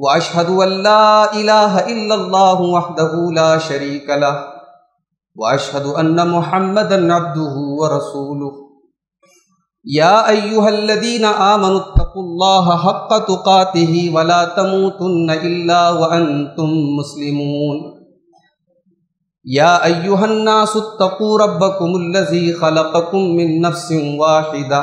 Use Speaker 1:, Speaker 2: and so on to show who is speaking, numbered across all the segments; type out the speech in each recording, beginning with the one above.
Speaker 1: वाशहद वहदला शरीक ला वाशहद अन्न मोहम्मद रसूल या अयुहल्लदीन आमनुत्तकुल्लाह हक्क तुकातिही वला तमूतुन्न इल्ला व अंतुम मुस्लिमून या अयुहन्नासुत्तकू रब्बकुमुल्लज़ी खलककुम मिन नफ्सिन वाहिदा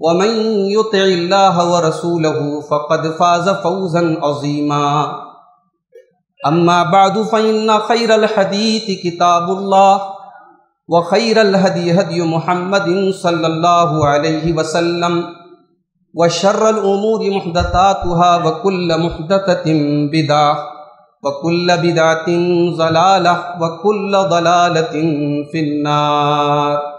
Speaker 1: वमन युतल्लाह व रसूलहू फ़कद फ़ाज़ फ़ौज़न अजीमा अम्मा बाद फ़ैन खैर हदीत किताबुल्ला व खैर हदी हदी मोहम्मद सल्लल्लाहु अलैहि वसल्लम व शर्रल उमूर महदतातुहा व कुल्ल महदततिम बिदा व कुल्ल बिदातिन ज़लालह व कुल्ल ज़लालतिन फ़िन्नार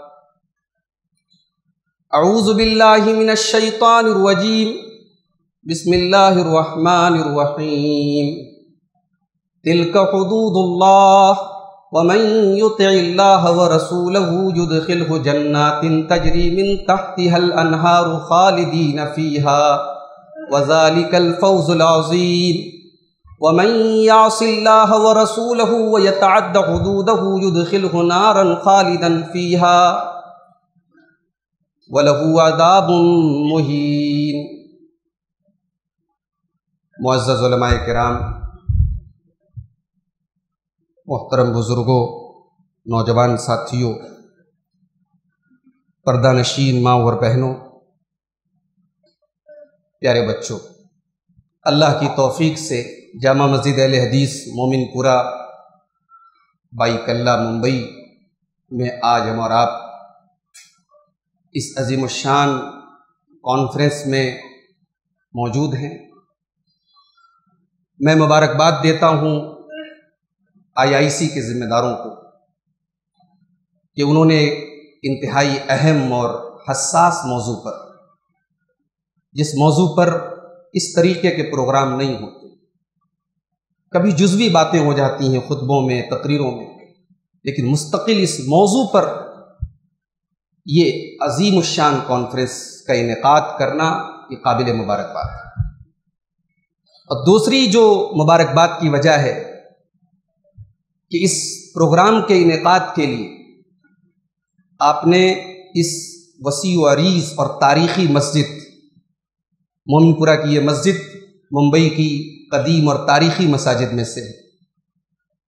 Speaker 1: अऊज़बिल्लिमिनशैतानरजीम बसमीम तिलक हदूदुल्ला वमन युतिल्लाह व रसूलहू युदखिलहु जन्नातिन तजरी मिन तहतिहल अनहारु खालिदीन फीहा। वजालिकल फौजुल अजीम। वमन यासिल्लाह व रसूलहू व यतअद्द हुदूदहू युदखिलहु नारन खालिदन फीहा। वलहुआदाब मुहीन। कराम, मोहतरम बुज़ुर्गों, नौजवान साथियों पर्दा नशीन माओ और बहनों, प्यारे बच्चों, अल्लाह की तोफीक से जामा मस्जिद अल हदीस मोमिनपुरा बाई कल्ला मुंबई में आज हम और आप इस अजीम शान कॉन्फ्रेंस में मौजूद हैं। मैं मुबारकबाद देता हूँ आईआईसी के ज़िम्मेदारों को कि उन्होंने इंतहाई अहम और हसास मौजू पर, जिस मौजू पर इस तरीके के प्रोग्राम नहीं होते। कभी जुजवी बातें हो जाती हैं खुतबों में, तकरीरों में, लेकिन मुस्तकिल इस मौजू पर ये अजीम शान कॉन्फ्रेंस का इनका करना ये काबिल मुबारकबाद है। और दूसरी जो मुबारकबाद की वजह है कि इस प्रोग्राम के इनका के लिए आपने इस वसी अरीज और तारीख़ी मस्जिद मोमिनपुरा की ये मस्जिद, मुंबई की कदीम और तारीख़ी मसाजिद में से। है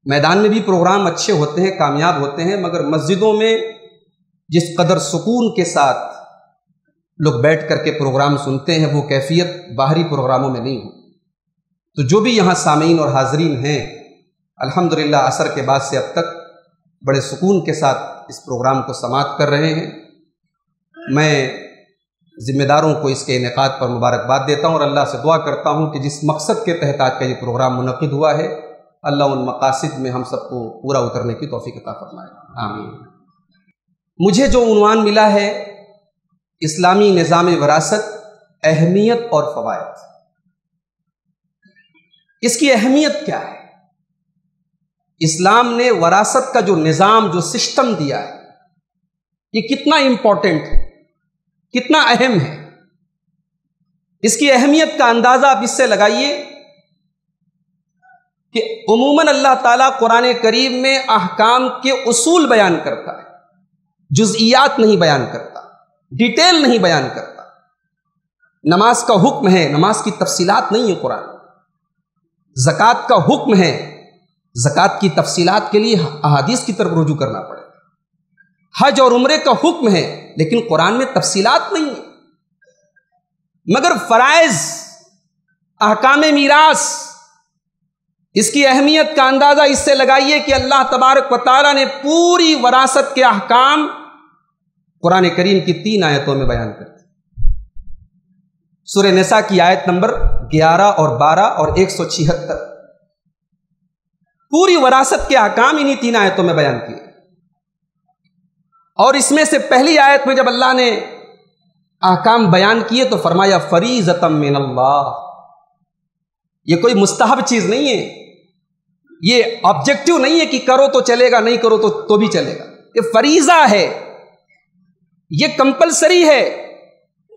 Speaker 1: मैदान में भी प्रोग्राम अच्छे होते हैं, कामयाब होते हैं, मगर मस्जिदों में जिस कदर सुकून के साथ लोग बैठ करके प्रोग्राम सुनते हैं, वो कैफियत बाहरी प्रोग्रामों में नहीं हो। तो जो भी यहाँ सामीन और हाजरीन हैं, अल्हम्दुलिल्लाह असर के बाद से अब तक बड़े सुकून के साथ इस प्रोग्राम को समाप्त कर रहे हैं। मैं ज़िम्मेदारों को इसके इनका पर मुबारकबाद देता हूँ और अल्लाह से दुआ करता हूँ कि जिस मकसद के तहत आज का ये प्रोग्राम मुनद हुआ है, अल्लाह उन मकासद में हम सबको पूरा उतरने की तोफ़ी का फरमाए। आमीन। मुझे जो उनवान मिला है, इस्लामी निज़ाम वरासत, अहमियत और फ़वाद इसकी अहमियत क्या है? इस्लाम ने वरासत का जो निज़ाम, जो सिस्टम दिया है, ये कितना इंपॉर्टेंट है, कितना अहम है? इसकी अहमियत का अंदाज़ा आप इससे लगाइए कि उमूमन अल्लाह ताला कुरान करीम में अहकाम के उसूल बयान करता है। जुजियात नहीं बयान करता, डिटेल नहीं बयान करता। नमाज़ का हुक्म है, नमाज़ की तफसीलात नहीं है कुरान। जक़ात का हुक्म है, जक़ात की तफसीलात के लिए अहादीस की तरफ़ रुजू करना पड़ेगा। हज और उम्र का हुक्म है, लेकिन कुरान में तफसीलात नहीं है। मगर फ़राइज, अहकाम मीरास, इसकी अहमियत का अंदाज़ा इससे लगाइए कि अल्लाह तबारक वाली ने पूरी वरासत के अहकाम कुरान करीम की तीन आयतों में बयान कर दी सुर नसा की आयत नंबर 11 और 12 और एक सौ छिहत्तर। पूरी वरासत के अहकाम इन्हीं तीन आयतों में बयान किए। और इसमें से पहली आयत में जब अल्लाह ने अहकाम बयान किए तो फरमाया, फरीजतम मिन ये कोई मुस्तहब चीज़ नहीं है। ये ऑब्जेक्टिव नहीं है कि करो तो चलेगा, नहीं करो तो तो भी चलेगा। ये फरीजा है। ये कंपलसरी है।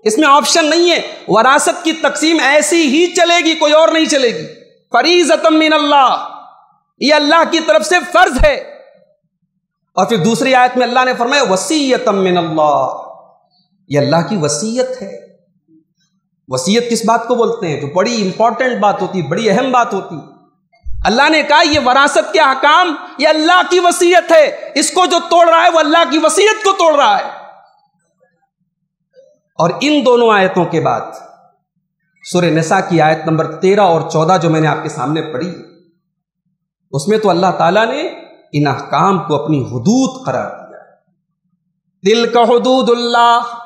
Speaker 1: इसमें ऑप्शन नहीं है। वरासत की तकसीम ऐसी ही चलेगी, कोई और नहीं चलेगी। फरीजतम मिन अल्लाह ये अल्लाह की तरफ़ से फ़र्ज़ है। और फिर दूसरी आयत में अल्लाह ने फरमाया वसीयतम मिन अल्लाह ये अल्लाह की वसीयत है। वसीयत किस बात को बोलते हैं? जो बड़ी इंपॉर्टेंट बात होती, बड़ी अहम बात होती। अल्लाह ने कहा, ये वरासत के हकाम ये अल्लाह की वसीयत है। इसको जो तोड़ रहा है, वो अल्लाह की वसीयत को तोड़ रहा है। और इन दोनों आयतों के बाद सुर नसा की आयत नंबर तेरह और चौदह जो मैंने आपके सामने पढ़ी, उसमें तो अल्लाह ताला ने इन अहकाम को अपनी हदूद करार दिया दिल का हदूदुल्लाह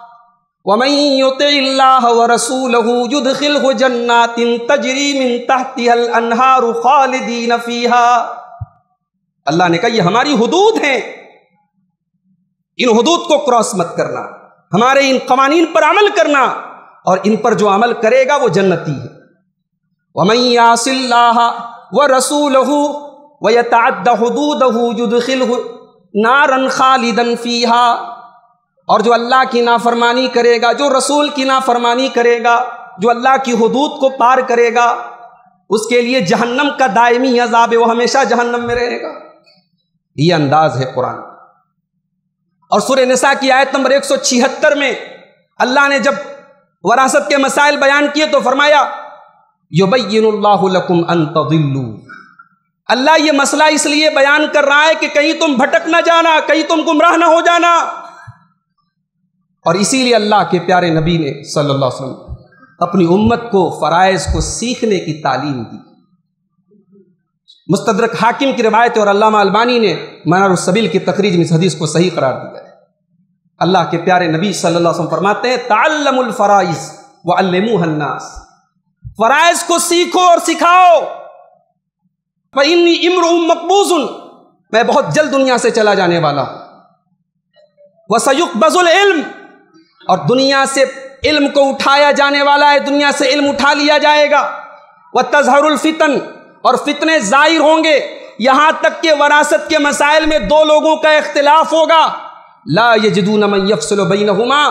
Speaker 1: अल्लाह ने कहा, ये हमारी हदूद हैं। इन हदूद को क्रॉस मत करना। हमारे इन कवानीन पर अमल करना और इन पर जो अमल करेगा वो जन्नती है। वमैयासिल्लाह व रसूल नारन खालिदन फीहा। और जो अल्लाह की नाफरमानी करेगा, जो रसूल की नाफरमानी करेगा, जो अल्लाह की हदूद को पार करेगा, उसके लिए जहन्नम का दायमी अजाब है, वो हमेशा जहन्नम में रहेगा। ये अंदाज है कुरान। और सुर नसा की आयत नंबर एक सौ छिहत्तर में अल्लाह ने जब वरासत के मसाइल बयान किए तो फरमाया युबैनकुम अंतदिल्लू अल्लाह ये मसला इसलिए बयान कर रहा है कि कहीं तुम भटक ना जाना, कहीं तुम गुमराह ना हो जाना। और इसीलिए अल्लाह के प्यारे नबी ने सल्लल्लाहु अलैहि वसल्लम अपनी उम्मत को, फ़राइज़ को सीखने की तालीम दी। मुस्तदरक हाकिम की रवायत और अल्लाह अलबानी ने मनारसबिल की तकरीज में इस हदीस को सही करार दिया है। अल्लाह के प्यारे नबी सल्लल्लाहु अलैहि वसल्लम फरमाते हैं ताल्लमुल फ़राइज़ व फ़राइज़ को सीखो और सिखाओ। इन इम्र मकबूजुन, मैं बहुत जल्द दुनिया से चला जाने वाला हूँ। वसयुक बजुल इल्म, और दुनिया से इल्म को उठाया जाने वाला है, दुनिया से इल्म उठा लिया जाएगा। वह तजहरुल फितन और फितने ज़ाहिर होंगे। यहाँ तक के वरासत के मसाइल में दो लोगों का इख्तिलाफ होगा। ला यजदू नमयफसल बैनहुमा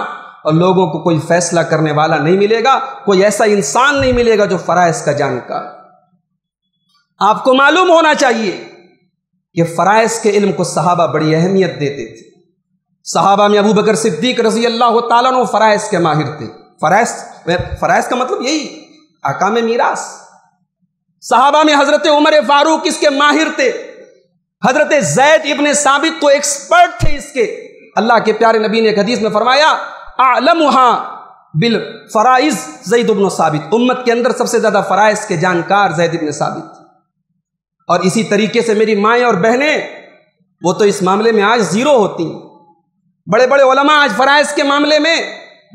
Speaker 1: और लोगों को कोई फैसला करने वाला नहीं मिलेगा, कोई ऐसा इंसान नहीं मिलेगा जो फ़राइज का जानकार। आपको मालूम होना चाहिए कि फ़राइज के इल्म को सहाबा बड़ी अहमियत देते थे। सहाबा में अबू बकर सिद्दीक रज़ी अल्लाह तु फ़राइज के माहिर थे। फ़राइज फ़राइज का मतलब यही आकाम मीरास। सहाबा में हज़रत उमर फारूक इसके माहिर थे। हज़रत जैद इबन साबित तो एक्सपर्ट थे इसके। अल्लाह के प्यारे नबी ने हदीस में फरमाया आलम बिल फ़राइज जईद इबन साबित। उम्मत के अंदर सबसे ज़्यादा फ़राइज के जानकार जैद इबन साबित। और इसी तरीके से मेरी माएँ और बहनें, वो तो इस मामले में आज ज़ीरो होती हैं। बड़े बड़े ओलमा आज फ़राइज़ के मामले में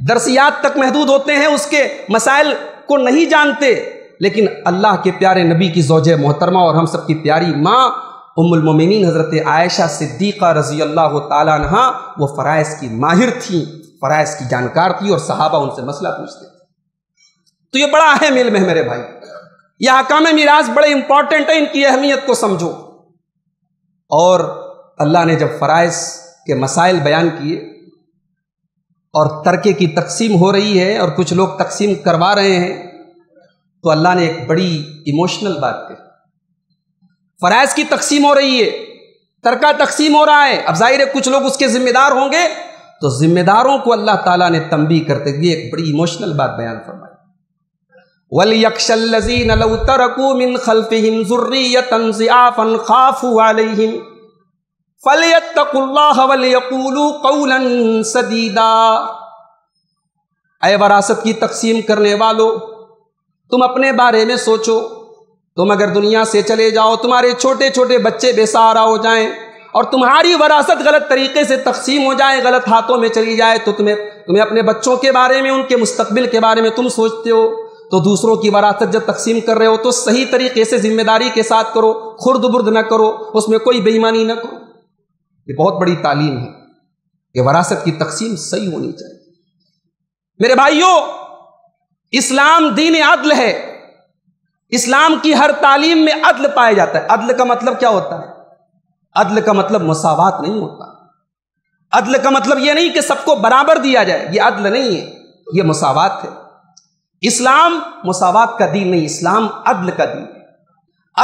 Speaker 1: दरसियात तक महदूद होते हैं, उसके मसाइल को नहीं जानते। लेकिन अल्लाह के प्यारे नबी की जोज मोहतरमा और हम सब की प्यारी माँ उमुलमिन हज़रत आयशा सिद्दीक़ा रज़ी अल्लाह तहा वो फ़राइज़ की माहिर थी, फ़राइज़ की जानकार थी और सहाबा उनसे मसला पूछते थे। तो ये बड़ा अहम इल्म है मेरे भाई। यह हकाम मीराज बड़े इंपॉर्टेंट है, इनकी अहमियत को समझो। और अल्लाह ने जब फ़राइज़ के मसाइल बयान किए और तरके की तकसीम हो रही है और कुछ लोग तकसीम करवा रहे हैं तो अल्लाह ने एक बड़ी इमोशनल बात कही। फ़राइज़ की तकसीम हो रही है, तरका तकसीम हो रहा है, अब ज़ाहिर है कुछ लोग उसके ज़िम्मेदार होंगे तो ज़िम्मेदारों को अल्लाह ताला ने तंबी करते हुए एक बड़ी इमोशनल बात बयान फरमाई। वलियक्षल्लजीन लौ तरकू मिन खल्फिहिम जुर्रियतन ज़िआफन खाफू अलैहिम कौलन सदीदा। अय वरासत की तकसीम करने वालों तुम अपने बारे में सोचो। तुम अगर दुनिया से चले जाओ, तुम्हारे छोटे छोटे बच्चे बेसहारा हो जाएँ और तुम्हारी वरासत गलत तरीके से तकसीम हो जाए, गलत हाथों में चली जाए तो तुम्हें तुम्हें अपने बच्चों के बारे में, उनके मुस्तबिल के बारे में तुम सोचते हो। तो दूसरों की वरासत जब तकसीम कर रहे हो तो सही तरीके से ज़िम्मेदारी के साथ करो खुर्द बुर्द न करो, उसमें कोई बेईमानी न करो। ये बहुत बड़ी तालीम है कि वरासत की तकसीम सही होनी चाहिए। मेरे भाइयों इस्लाम दीन अदल है। इस्लाम की हर तालीम में अदल पाया जाता है। अदल का मतलब क्या होता है? अदल का मतलब मसावत नहीं होता। अदल का मतलब यह नहीं कि सबको बराबर दिया जाए। यह अदल नहीं है। यह मसावत है। इस्लाम मसावत का दीन नहीं, इस्लाम अदल का दीन है।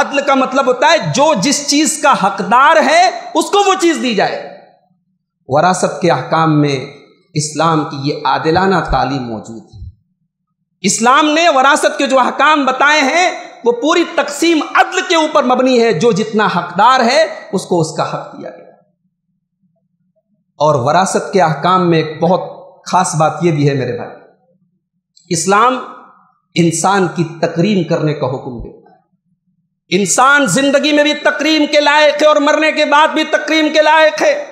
Speaker 1: अदल का मतलब होता है, जो जिस चीज़ का हकदार है, उसको वो चीज़ दी जाए। वरासत के अहकाम में इस्लाम की ये आदिलाना तालीम मौजूद है। इस्लाम ने वरासत के जो अहकाम बताए हैं, वो पूरी तकसीम अदल के ऊपर मबनी है। जो जितना हकदार है, उसको उसका हक दिया गया। और वरासत के अहकाम में एक बहुत खास बात यह भी है मेरे भाई। इस्लाम इंसान की तकरीम करने का हुक्म देता है। इंसान ज़िंदगी में भी तकरीम के लायक है और मरने के बाद भी तकरीम के लायक है।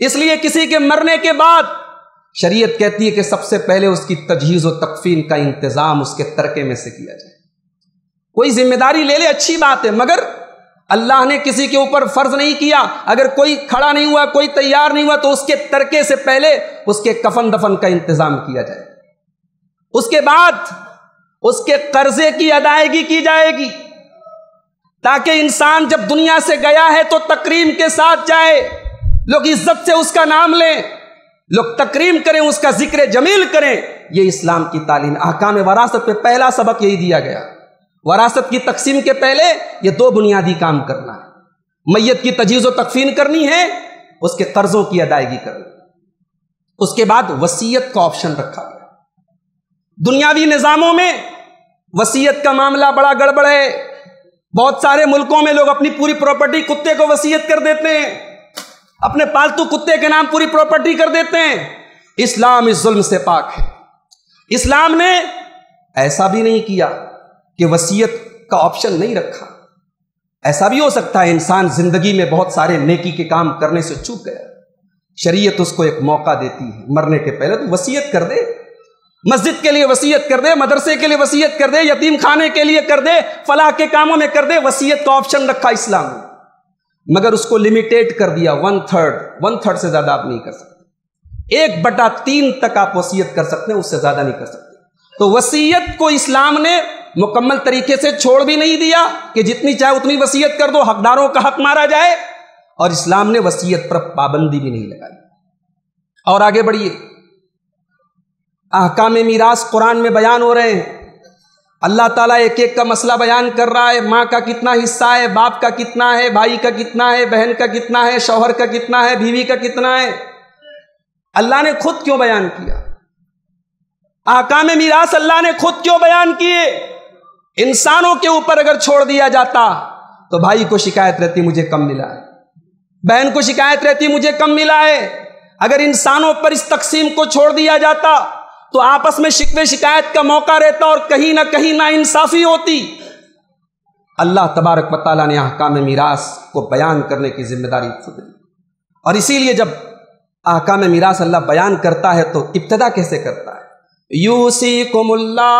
Speaker 1: इसलिए किसी के मरने के बाद शरीयत कहती है कि सबसे पहले उसकी तजहीज़ और तकफीन का इंतज़ाम उसके तरके में से किया जाए। कोई ज़िम्मेदारी ले ले, अच्छी बात है, मगर अल्लाह ने किसी के ऊपर फ़र्ज़ नहीं किया। अगर कोई खड़ा नहीं हुआ, कोई तैयार नहीं हुआ तो उसके तरके से पहले उसके कफन दफन का इंतज़ाम किया जाए। उसके बाद उसके कर्जे की अदायगी की जाएगी। ताकि इंसान जब दुनिया से गया है तो तकरीम के साथ जाए, लोग इज़्ज़त से उसका नाम लें। लोग तकरीम करें, उसका ज़िक्र जमील करें। यह इस्लाम की तालीम आकाम वरासत पे पहला सबक यही दिया गया। वरासत की तकसीम के पहले ये दो बुनियादी काम करना है। मैयत की तजीज़ तकफीन करनी है, उसके कर्जों की अदायगी करनी उसके बाद वसीयत का ऑप्शन रखा गया। दुनियावी निज़ामों में वसीयत का मामला बड़ा गड़बड़ है। बहुत सारे मुल्कों में लोग अपनी पूरी प्रॉपर्टी, कुत्ते को वसीयत कर देते हैं। अपने पालतू कुत्ते के नाम पूरी प्रॉपर्टी कर देते हैं। इस्लाम इस जुल्म से पाक है। इस्लाम ने ऐसा भी नहीं किया कि वसीयत का ऑप्शन नहीं रखा। ऐसा भी हो सकता है इंसान ज़िंदगी में बहुत सारे नेकी के काम करने से चूक गया। शरीयत उसको एक मौका देती है। मरने के पहले तो वसीयत कर दे। मस्जिद के लिए वसीयत कर दे, मदरसे के लिए वसीयत कर दे, यतीम खाने के लिए कर दे, फलाह के कामों में कर दे, वसीयत का ऑप्शन रखा इस्लाम ने। मगर उसको लिमिटेड कर दिया वन थर्ड वन थर्ड से ज़्यादा आप नहीं कर सकते। एक बटा तीन तक आप वसीयत कर सकते हैं, उससे ज़्यादा नहीं कर सकते। तो वसीयत को इस्लाम ने मुकम्मल तरीके से छोड़ भी नहीं दिया कि जितनी चाहे उतनी वसीयत कर दो, हकदारों का हक मारा जाए, और इस्लाम ने वसीयत पर पाबंदी भी नहीं लगाई। और आगे बढ़िए। अहकाम मीरास कुरान में बयान हो रहे हैं अल्लाह ताला एक एक का मसला बयान कर रहा है। माँ का कितना हिस्सा है, बाप का कितना है, भाई का कितना है, बहन का कितना है, शौहर का कितना है, बीवी का कितना है। अल्लाह ने खुद क्यों बयान किया? आकाम मीरास अल्लाह ने खुद क्यों बयान किए? इंसानों के ऊपर अगर छोड़ दिया जाता तो भाई को शिकायत रहती, मुझे कम मिला है। बहन को शिकायत रहती, मुझे कम मिला है। अगर इंसानों पर इस तकसीम को छोड़ दिया जाता तो आपस में शिकवे शिकायत का मौका रहता और कहीं ना कहीं ना इंसाफी होती। अल्लाह तबारक वाली ने अहकाम मीरास को बयान करने की ज़िम्मेदारी खुद ली। और इसीलिए जब अहकाम मीरास अल्लाह बयान करता है तो इब्तदा कैसे करता है? यूसी कुमुल्ला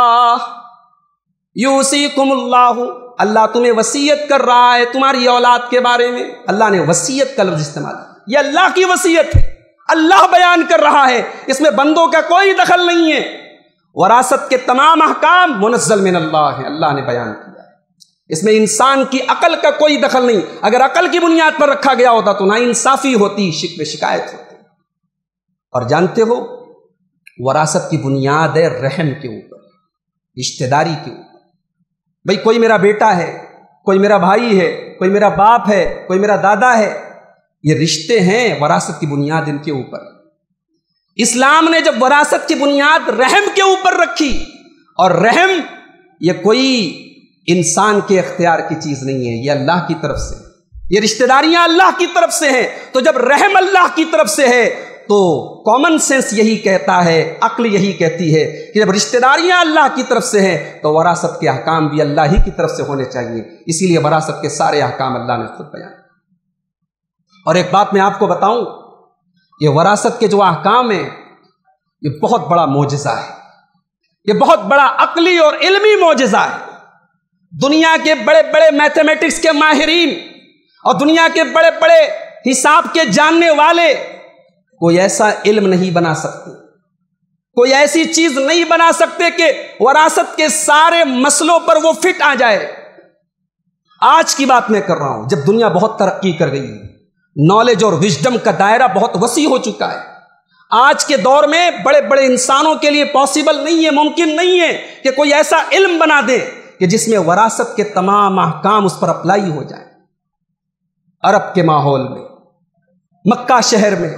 Speaker 1: यूसी कुमुल्लाहु अल्लाह तुम्हें वसीयत कर रहा है तुम्हारी औलाद के बारे में। अल्लाह ने वसीयत का लफ्ज इस्तेमाल यह अल्लाह की वसीयत है। अल्लाह बयान कर रहा है, इसमें बंदों का कोई दखल नहीं है। वरासत के तमाम अहकाम मुनजल मिन अल्लाह है, अल्लाह ने बयान किया है। इसमें इंसान की अकल का कोई दखल नहीं। अगर अकल की बुनियाद पर रखा गया होता तो ना इंसाफी होती, शिक शिकायत होती। और जानते हो, वरासत की बुनियाद है रहम के ऊपर, रिश्तेदारी के ऊपर। भाई, कोई मेरा बेटा है, कोई मेरा भाई है, कोई मेरा बाप है, कोई मेरा दादा है ये रिश्ते हैं वरासत की बुनियाद इनके ऊपर। इस्लाम ने जब वरासत की बुनियाद रहम के ऊपर रखी, और रहम ये कोई इंसान के अख्तियार की चीज़ नहीं है, ये अल्लाह की तरफ़ से। ये रिश्तेदारियाँ अल्लाह की तरफ़ से हैं तो जब रहम अल्लाह की तरफ़ से है तो कॉमन सेंस यही कहता है, अक्ल यही कहती है कि जब रिश्तेदारियाँ अल्लाह की तरफ़ से हैं तो वरासत के अहकाम भी अल्लाह ही की तरफ़ से होने चाहिए। इसीलिए वरासत के सारे अहकाम अल्लाह ने खुद बयान और एक बात मैं आपको बताऊँ, ये वरासत के जो अहकाम है, ये बहुत बड़ा मोजा है। ये बहुत बड़ा अकली और इल्मी मोजा है। दुनिया के बड़े बड़े मैथमेटिक्स के माहिरीन और दुनिया के बड़े बड़े हिसाब के जानने वाले, कोई ऐसा इल्म नहीं बना सकते। कोई ऐसी चीज़ नहीं बना सकते कि वरासत के सारे मसलों पर वो फिट आ जाए। आज की बात मैं कर रहा हूँ, जब दुनिया बहुत तरक्की कर गई है। नॉलेज और विजडम का दायरा बहुत वसी हो चुका है। आज के दौर में बड़े बड़े इंसानों के लिए पॉसिबल नहीं है, मुमकिन नहीं है कि कोई ऐसा इल्म बना दे कि जिसमें वरासत के तमाम अहकाम उस पर अप्लाई हो जाए। अरब के माहौल में, मक्का शहर में,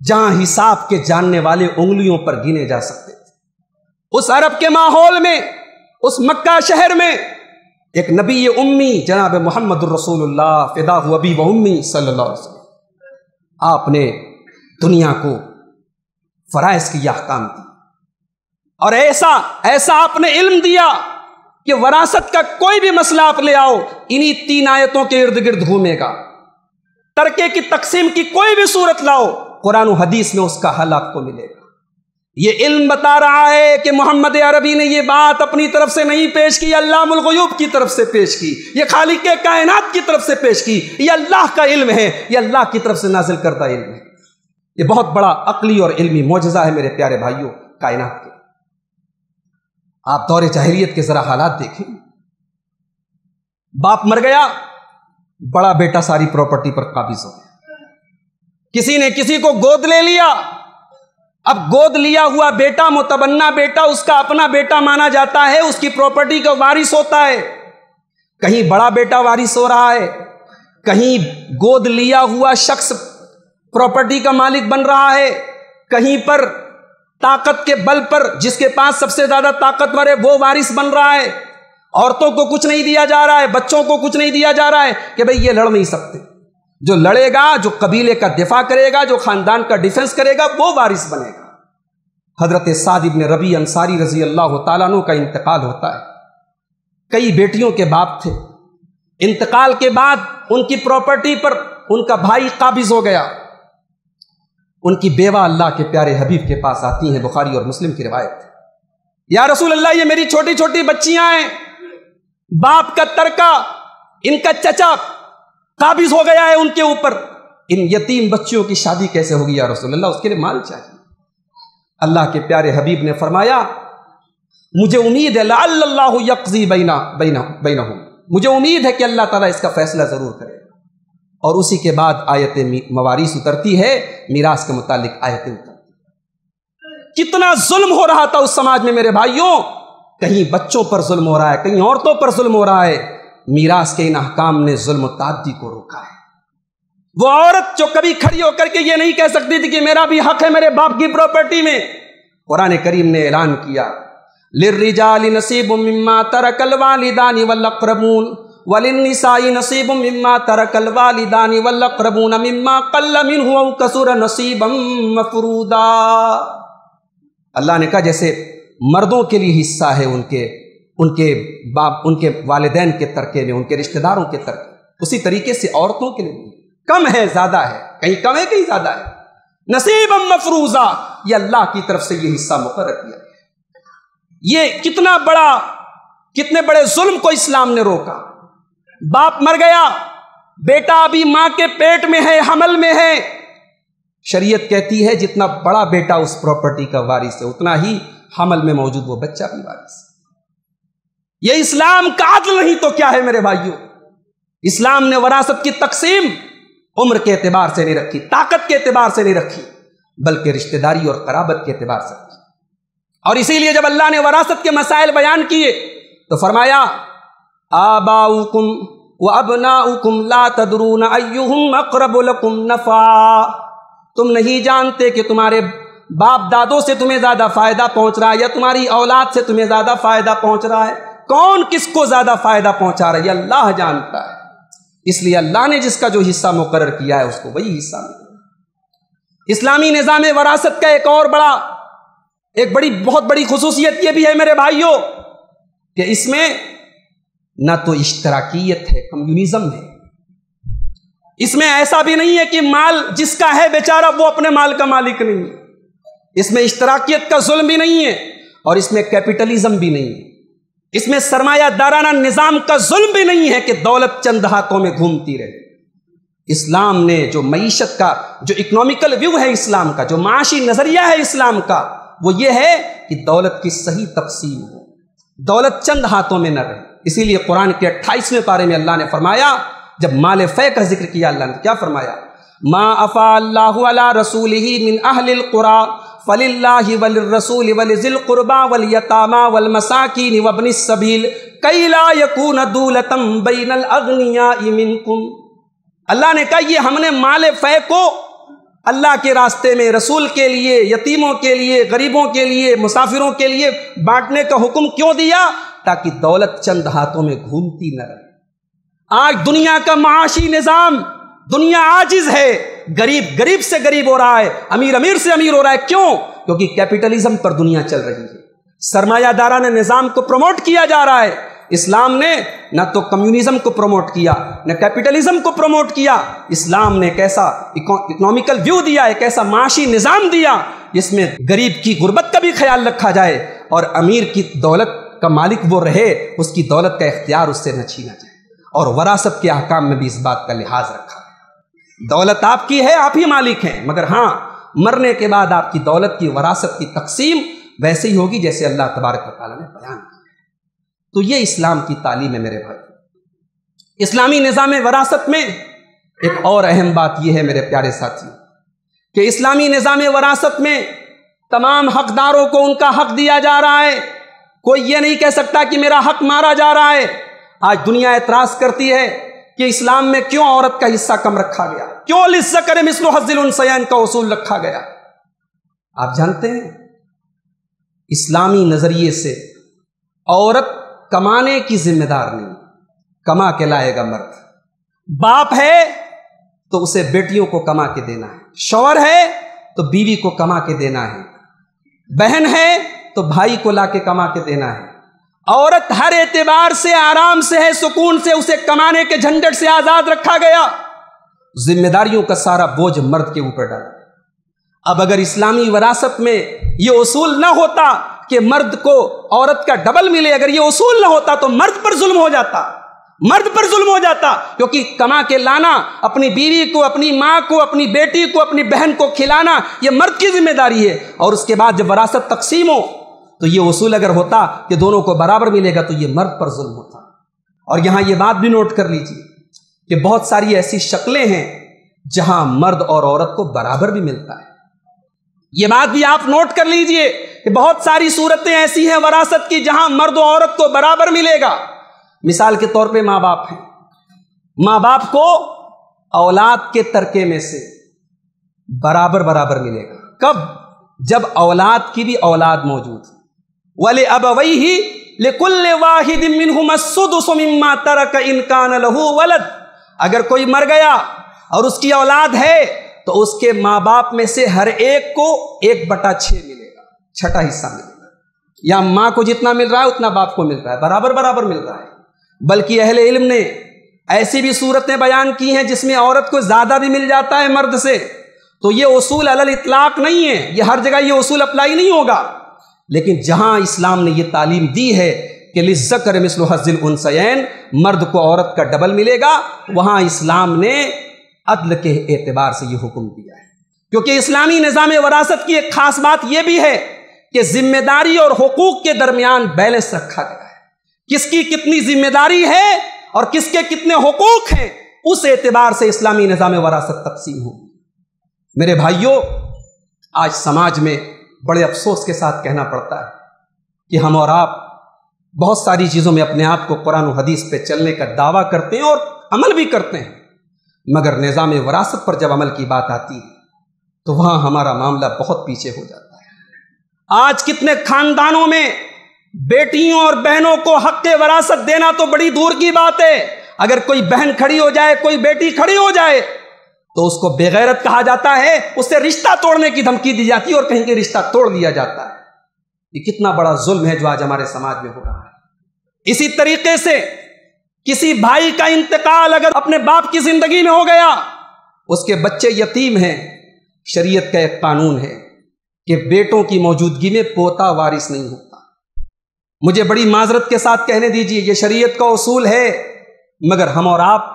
Speaker 1: जहाँ हिसाब के जानने वाले उंगलियों पर गिने जा सकते थे। उस अरब के माहौल में, उस मक्का शहर में एक नबी उम्मी, जनाब मोहम्मद रसूलुल्लाह, फिदा अबी व उम्मी सल्लल्लाहु अलैहि वसल्लम। आपने दुनिया को फ़राइज की अहकाम दी और ऐसा ऐसा आपने इल्म दिया कि वरासत का कोई भी मसला आप ले आओ, इन्हीं तीन आयतों के इर्द गिर्द घूमेगा। तरके की तकसीम की कोई भी सूरत लाओ, कुरान हदीस में उसका हल आपको मिलेगा। ये इल्म बता रहा है कि मोहम्मद अरबी ने ये बात अपनी तरफ़ से नहीं पेश की अल्लाह मुलगयूब की तरफ़ से पेश की, ये खालिक के कायनात की तरफ़ से पेश की। ये अल्लाह का इल्म है, ये अल्लाह की तरफ़ से नाजिल करता इल्म है। ये बहुत बड़ा अकली और इल्मी मोजा है मेरे प्यारे भाइयों, कायनात के। आप दौरे जाहिरियत के जरा हालात देखें। बाप मर गया, बड़ा बेटा सारी प्रॉपर्टी पर काबिज हो गया। किसी ने किसी को गोद ले लिया अब गोद लिया हुआ बेटा, मुतबन्ना बेटा, उसका अपना बेटा माना जाता है, उसकी प्रॉपर्टी का वारिस होता है। कहीं बड़ा बेटा वारिस हो रहा है, कहीं गोद लिया हुआ शख्स प्रॉपर्टी का मालिक बन रहा है, कहीं पर ताकत के बल पर जिसके पास सबसे ज़्यादा ताकतवर है, वो वारिस बन रहा है। औरतों को कुछ नहीं दिया जा रहा है, बच्चों को कुछ नहीं दिया जा रहा है कि भाई ये लड़ नहीं सकते। जो लड़ेगा, जो कबीले का दिफा करेगा, जो खानदान का डिफेंस करेगा, वो वारिस बनेगा। हज़रत सादिब ने रबी अंसारी रज़ी अल्लाह तु का इंतकाल होता है। कई बेटियों के बाप थे। इंतकाल के बाद उनकी प्रॉपर्टी पर उनका भाई काबिज हो गया। उनकी बेवा अल्लाह के प्यारे हबीब के पास आती हैं, बुखारी और मुस्लिम की रिवायत। या रसूल अल्लाह ये मेरी छोटी छोटी बच्चियाँ हैं। बाप का तरका इनका चचा काबिज हो गया है उनके ऊपर। इन यतीम बच्चियों की शादी कैसे होगी या रसूल अल्लाह उसके लिए माल चाहिए। अल्लाह के प्यारे हबीब ने फरमाया, मुझे उम्मीद है अल्लाह यकजी बैना बैना बैना मुझे उम्मीद है कि अल्लाह ताला इसका फैसला ज़रूर करेगा और उसी के बाद आयत मवारिस उतरती है, मीरास के मुतालिक आयतें उतरती कितना जुल्म हो रहा था उस समाज में मेरे भाइयों। कहीं बच्चों पर जुल्म हो रहा है, कहीं औरतों पर जुल्म हो रहा है। मीरास के इन अहकाम ने जुल्म तादी को रोका है। वो औरत जो कभी खड़ी होकर के ये नहीं कह सकती थी कि मेरा भी हक है मेरे बाप की प्रॉपर्टी में। कुरान करीम ने ऐलान किया, लिर्रिजाली नसीब मिम्मा तरकल वालिदानी वल्लक़रबून, वलिन्निसाई नसीब मिम्मा तरकल वालिदानी वल्लक़रबून, मिम्मा कल्ल मिनहु कसुर नसीबम मफरूदा। अल्लाह ने कहा, जैसे मर्दों के लिए हिस्सा है उनके उनके बाप, उनके वालदेन के तरके में उनके रिश्तेदारों के तरके। उसी तरीके से औरतों के लिए। कम है, ज़्यादा है। कहीं कम है, कहीं ज़्यादा है। नसीब मफरूजा। ये अल्लाह की तरफ़ से ये हिस्सा मुकर किया। ये कितना बड़ा, कितने बड़े जुल्म को इस्लाम ने रोका। बाप मर गया, बेटा अभी माँ के पेट में है, हमल में है। शरीयत कहती है, जितना बड़ा बेटा उस प्रॉपर्टी का वारिस है, उतना ही हमल में मौजूद वो बच्चा भी वारिस ये इस्लाम का अदल नहीं तो क्या है मेरे भाइयों? इस्लाम ने वरासत की तकसीम उम्र के एतबार से नहीं रखी, ताकत के एतबार से नहीं रखी, बल्कि रिश्तेदारी और कराबत के एतबार से रखी। और इसीलिए जब अल्लाह ने वरासत के मसाइल बयान किए तो फरमाया, आबाउकुम व अबनाउकुम ला तदरून अय्युहुम अकरबुलकुम नफा। तुम नहीं जानते कि तुम्हारे बाप दादों से तुम्हें ज़्यादा फ़ायदा पहुँच रहा है या तुम्हारी औलाद से तुम्हें ज़्यादा फ़ायदा पहुँच रहा है। कौन किसको ज़्यादा फ़ायदा पहुँचा रहा है? अल्लाह जानता है। इसलिए अल्लाह ने जिसका जो हिस्सा मुकर किया है, उसको वही हिस्सा इस्लामी निज़ाम वरासत का एक और बड़ा, एक बड़ी, बहुत बड़ी खसूसियत यह भी है मेरे भाइयों, कि इसमें ना तो इश्तराकियत है, कम्युनिज्म है। इसमें ऐसा भी नहीं है कि माल जिसका है बेचारा, वो अपने माल का मालिक नहीं है। इसमें इश्तराकियत का जुल्म भी नहीं है और इसमें कैपिटलिज्म भी नहीं है। इसमें सरमाया दाराना निज़ाम का जुल्म भी नहीं है कि दौलत चंद हाथों में घूमती रहे। इस्लाम ने जो मीशत का, जो इकोनॉमिकल व्यू है इस्लाम का, जो माशी नज़रिया है इस्लाम का, वो ये है कि दौलत की सही तकसीम हो। दौलत चंद हाथों में न रहे। इसीलिए कुरान के अट्ठाईसवें पारे में अल्लाह ने फरमाया, जब माल फ़ै का ज़िक्र किया, अल्लाह ने क्या फरमाया? मा अफ़ा अल्लाह रसूल ही मिन अहलिल कुरा। फलिल्लाहि वल रसूल वल जिल कुर्बा वल यकून दूलतम बैनल अग्निया मिनकुम। अल्लाह ने कहा, ये हमने माल फ़ै को अल्लाह के रास्ते में, रसूल के लिए, यतीमों के लिए, गरीबों के लिए, मुसाफिरों के लिए बांटने का हुक्म क्यों दिया? ताकि दौलत चंद हाथों में घूमती न रहे। आज दुनिया का माशी निज़ाम, दुनिया आजिज है। गरीब गरीब से गरीब हो रहा है, अमीर अमीर से अमीर हो रहा है, क्यों? क्योंकि कैपिटलिज्म पर दुनिया चल रही है। सरमायादारा ने निज़ाम को प्रमोट किया जा रहा है। इस्लाम ने न तो कम्युनिज्म को प्रमोट किया, न कैपिटलिज्म को प्रमोट किया। इस्लाम ने कैसा इकोनॉमिकल व्यू दिया है, कैसा माशी निज़ाम दिया, जिसमें गरीब की गुर्बत का भी ख्याल रखा जाए और अमीर की दौलत का मालिक वो रहे, उसकी दौलत का इख्तियार उससे न छीना जाए। और वरासत के अहकाम में भी इस बात का लिहाज रखा। दौलत आपकी है, आप ही मालिक हैं। मगर हाँ मरने के बाद आपकी दौलत की वरासत की तकसीम वैसे ही होगी जैसे अल्लाह तबारक ने बयान किया तो ये इस्लाम की तालीम है मेरे भाई। इस्लामी निज़ाम वरासत में एक और अहम बात यह है मेरे प्यारे साथी कि इस्लामी निज़ाम वरासत में तमाम हकदारों को उनका हक दिया जा रहा है। कोई ये नहीं कह सकता कि मेरा हक मारा जा रहा है। आज दुनिया एतराज़ करती है कि इस्लाम में क्यों औरत का हिस्सा कम रखा गया? क्यों लिस्सा करे मिसलो हजिल सैन का उसूल रखा गया? आप जानते हैं, इस्लामी नज़रिए से औरत कमाने की जिम्मेदार नहीं, कमा के लाएगा मर्द। बाप है तो उसे बेटियों को कमा के देना है। शौहर है तो बीवी को कमा के देना है। बहन है तो भाई को ला के कमा के देना है। औरत हर एतबार से आराम से है, सुकून से, उसे कमाने के झंझट से आज़ाद रखा गया। जिम्मेदारियों का सारा बोझ मर्द के ऊपर डाला। अब अगर इस्लामी विरासत में यह उसूल ना होता कि मर्द को औरत का डबल मिले, अगर ये उसूल ना होता तो मर्द पर जुल्म हो जाता। मर्द पर जुल्म हो जाता, क्योंकि कमा के लाना, अपनी बीवी को, अपनी माँ को, अपनी बेटी को, अपनी बहन को खिलाना यह मर्द की ज़िम्मेदारी है। और उसके बाद जब वरासत तकसीम हो तो ये उसूल अगर होता कि दोनों को बराबर मिलेगा तो ये मर्द पर जुल्म होता। और यहाँ ये बात भी नोट कर लीजिए कि बहुत सारी ऐसी शक्लें हैं जहाँ मर्द और औरत को बराबर भी मिलता है। ये बात भी आप नोट कर लीजिए कि बहुत सारी सूरतें ऐसी हैं वरासत की जहाँ मर्द और औरत को बराबर मिलेगा। मिसाल के तौर पे माँ बाप हैं। माँ बाप को औलाद के तरके में से बराबर बराबर मिलेगा। कब? जब औलाद की भी औलाद मौजूद है। वाले अब वही लेकुल्ले तरक इनकान लहू वलद अगर कोई मर गया और उसकी औलाद है तो उसके माँ बाप में से हर एक को एक बटा छः मिलेगा छठा हिस्सा मिलेगा या माँ को जितना मिल रहा है उतना बाप को मिल रहा है बराबर बराबर मिल रहा है बल्कि अहले इल्म ने ऐसी भी सूरतें बयान की हैं जिसमें औरत को ज़्यादा भी मिल जाता है मर्द से तो ये उसूल अलल इतलाक नहीं है ये हर जगह ये उसूल अप्लाई नहीं होगा लेकिन जहाँ इस्लाम ने यह तालीम दी है कि लिज्जकर मिसल हजिल उनसैन मर्द को औरत का डबल मिलेगा, वहाँ इस्लाम ने अदल के एतबार से यह हुक्म दिया है। क्योंकि इस्लामी निज़ाम वरासत की एक खास बात यह भी है कि ज़िम्मेदारी और हकूक के दरमियान बैलेंस रखा गया है। किसकी कितनी ज़िम्मेदारी है और किसके कितने हकूक हैं, उस एतबार से इस्लामी निज़ाम वरासत तकसीम होगी। मेरे भाइयों, आज समाज में बड़े अफसोस के साथ कहना पड़ता है कि हम और आप बहुत सारी चीज़ों में अपने आप को कुरान हदीस पे चलने का दावा करते हैं और अमल भी करते हैं। मगर निज़ाम वरासत पर जब अमल की बात आती है तो वहाँ हमारा मामला बहुत पीछे हो जाता है। आज कितने खानदानों में बेटियों और बहनों को हक के वरासत देना तो बड़ी दूर की बात है। अगर कोई बहन खड़ी हो जाए, कोई बेटी खड़ी हो जाए तो उसको बेगैरत कहा जाता है, उससे रिश्ता तोड़ने की धमकी दी जाती है और कहीं के रिश्ता तोड़ दिया जाता है। ये कितना बड़ा जुल्म है जो आज हमारे समाज में हो रहा है। इसी तरीके से किसी भाई का इंतकाल अगर अपने बाप की ज़िंदगी में हो गया, उसके बच्चे यतीम हैं, शरीयत का एक कानून है कि बेटों की मौजूदगी में पोता वारिस नहीं होता। मुझे बड़ी माजरत के साथ कहने दीजिए, ये शरीयत का उसूल है, मगर हम और आप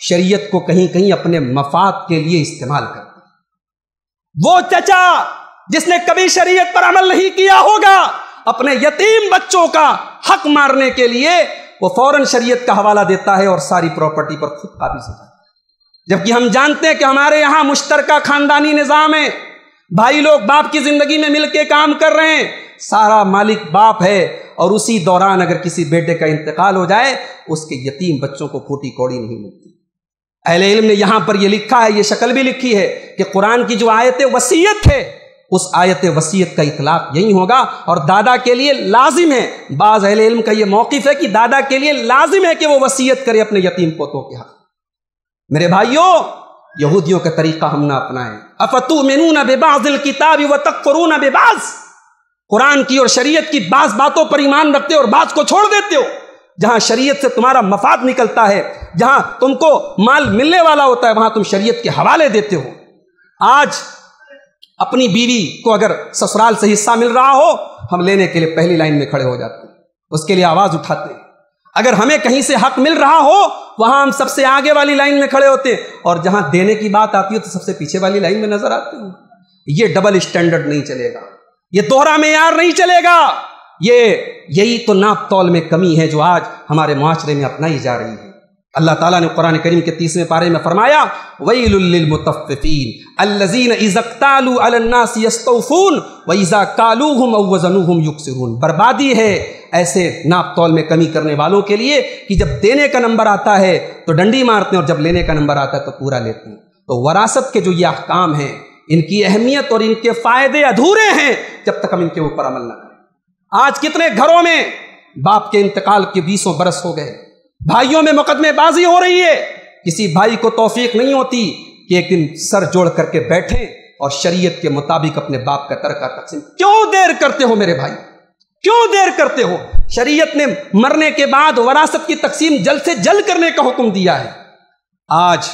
Speaker 1: शरीयत को कहीं कहीं अपने मफाद के लिए इस्तेमाल करते वो चचा जिसने कभी शरीयत पर अमल नहीं किया होगा, अपने यतीम बच्चों का हक मारने के लिए वो फ़ौरन शरीयत का हवाला देता है और सारी प्रॉपर्टी पर खुद काबिज हो है। जबकि हम जानते हैं कि हमारे यहाँ मुश्तरका खानदानी निज़ाम है। भाई लोग बाप की ज़िंदगी में मिलकर काम कर रहे हैं, सारा मालिक बाप है और उसी दौरान अगर किसी बेटे का इंतकाल हो जाए, उसके यतीम बच्चों को फूटी कौड़ी नहीं मिलती। अहले इल्म ने यहाँ पर यह लिखा है, ये शक्ल भी लिखी है कि कुरान की जो आयत वसीयत है, उस आयत वसीयत का इतलाक यही होगा और दादा के लिए लाजिम है। बाज अहले इल्म का यह मौकफ है कि दादा के लिए लाजिम है कि वो वसीयत करे अपने यतीम पोतों के हक मेरे भाइयों, यहूदियों का तरीका हम ना अपनाएँ अफतु न बेबाजिल किताब व तक करू न बेबाज। कुरान की और शरीयत की बास बातों पर ईमान रखते हो और बात को छोड़ देते हो। जहाँ शरीयत से तुम्हारा मफाद निकलता है, जहाँ तुमको माल मिलने वाला होता है, वहाँ तुम शरीयत के हवाले देते हो। आज अपनी बीवी को अगर ससुराल से हिस्सा मिल रहा हो, हम लेने के लिए पहली लाइन में खड़े हो जाते हैं। उसके लिए आवाज़ उठाते हैं। अगर हमें कहीं से हक मिल रहा हो, वहाँ हम सबसे आगे वाली लाइन में खड़े होते हैं। और जहाँ देने की बात आती है तो सबसे पीछे वाली लाइन में नज़र आते हैं। ये डबल स्टैंडर्ड नहीं चलेगा। ये दोहरा मैार नहीं चलेगा। ये, यही तो नाप तौल में कमी है जो आज हमारे माशरे में अपनाई जा रही है। अल्लाह ताला ने कुरान करीम के तीसवें पारे में फरमाया वईलमुतफ़ीन अल्लजीन इज़क्तालु अलन्नास यस्तौफून, व इज़ा कालूहुम बर्बादी है ऐसे नाप तौल में कमी करने वालों के लिए कि जब देने का नंबर आता है तो डंडी मारते हैं और जब लेने का नंबर आता है तो पूरा लेते हैं। तो वरासत के जो ये अहकाम हैं, इनकी अहमियत और इनके फ़ायदे अधूरे हैं, जब तक हम इनके ऊपर अमल न आज कितने घरों में बाप के इंतकाल के बीसों बरस हो गए। भाइयों में मुकदमेबाजी हो रही है। किसी भाई को तौफीक नहीं होती कि एक दिन सर जोड़ करके बैठे और शरीयत के मुताबिक अपने बाप का तरका तकसीम। क्यों देर करते हो मेरे भाई? क्यों देर करते हो? शरीयत ने मरने के बाद वरासत की तकसीम जल्द से जल्द करने का हुक्म दिया है। आज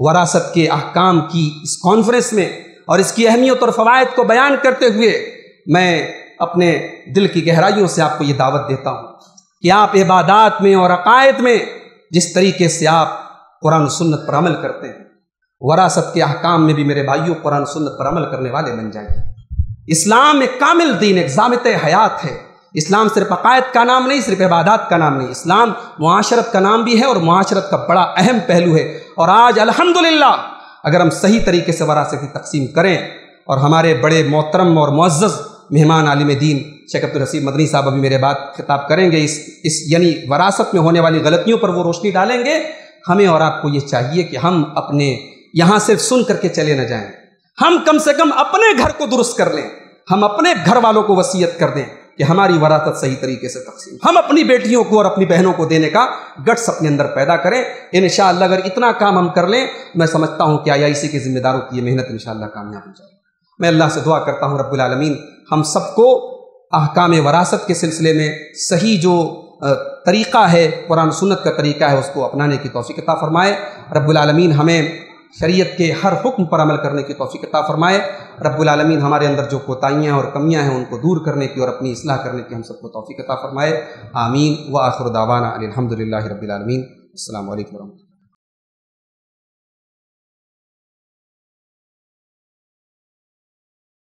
Speaker 1: वरासत के अहकाम की इस कॉन्फ्रेंस में और इसकी अहमियत और फवायद को बयान करते हुए मैं अपने दिल की गहराइयों से आपको ये दावत देता हूँ कि आप इबादात में और अकायद में जिस तरीके से आप कुरान सुन्नत पर अमल करते हैं, वरासत के अहकाम में भी मेरे भाइयों कुरान सुन्नत पर अमल करने वाले बन जाएँगे इस्लाम एक कामिल दीन, एक जामत हयात है। इस्लाम सिर्फ़ अकायद का नाम नहीं, सिर्फ़ इबादत का नाम नहीं। इस्लाम मुआशरत का नाम भी है और मुआशरत का बड़ा अहम पहलू है। और आज अल्हम्दुलिल्लाह, अगर हम सही तरीके से वरासत की तकसीम करें और हमारे बड़े मोहतरम और मुज्ज़ मेहमान आलिम दीन शेख अब्दुल मदनी साहब अभी मेरे बात खिताब करेंगे। इस इस, यानी वरासत में होने वाली गलतियों पर वो रोशनी डालेंगे। हमें और आपको ये चाहिए कि हम अपने यहाँ से सुन करके चले न जाएँ। हम कम से कम अपने घर को दुरुस्त कर लें। हम अपने घर वालों को वसीयत कर दें कि हमारी वरासत सही तरीके से तकसीम। हम अपनी बेटियों को और अपनी बहनों को देने का गट्स अपने अंदर पैदा करें। इन अगर इतना काम हम कर लें, मैं समझता हूँ कि आई आई सी के जिम्मेदारों की ये मेहनत इन कामयाब हो जाए मैं अल्लाह से दुआ करता हूँ, रब्बुल हम सबको अहकाम वरासत के सिलसिले में सही जो तरीक़ा है, कुरान सुन्नत का तरीका है, उसको अपनाने की तोफ़ी फरमाए। रब्बुल हमें शरीयत के हर हुक्म पर अमल करने की तोफ़ी कता फ़रमाए। रब्बुल हमारे अंदर जो कोताहियाँ और कमियाँ हैं, उनको दूर करने की और अपनी असलाह करने की हम सबको तोफ़ी कता फ़रमाए। आमीन। व आखिर दावाना अलहमदिल्ला रबीआलमीन अल्लाम वरहमल